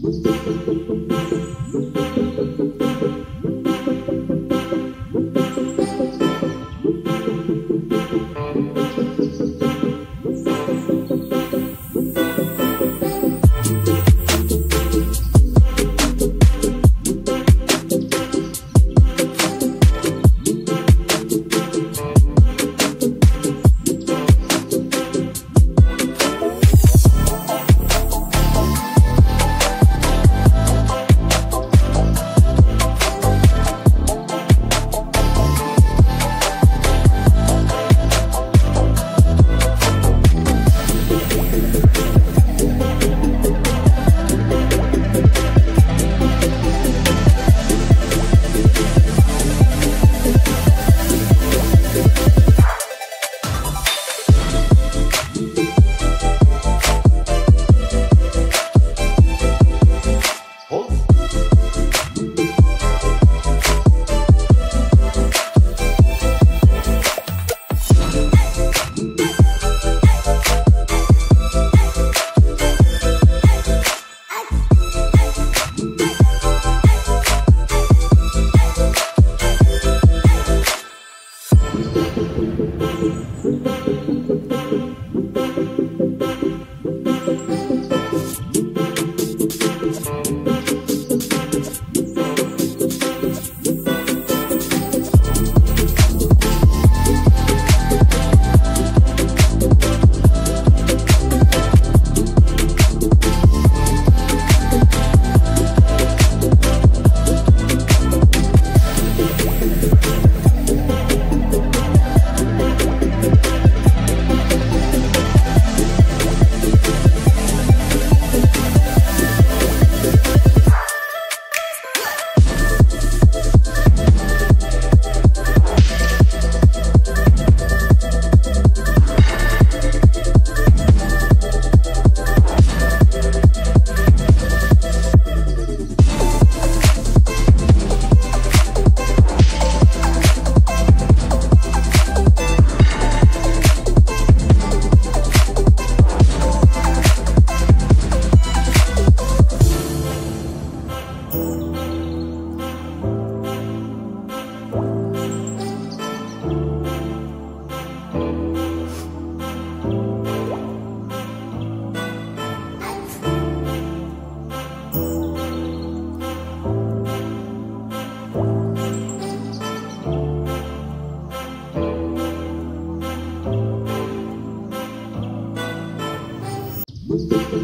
Música Música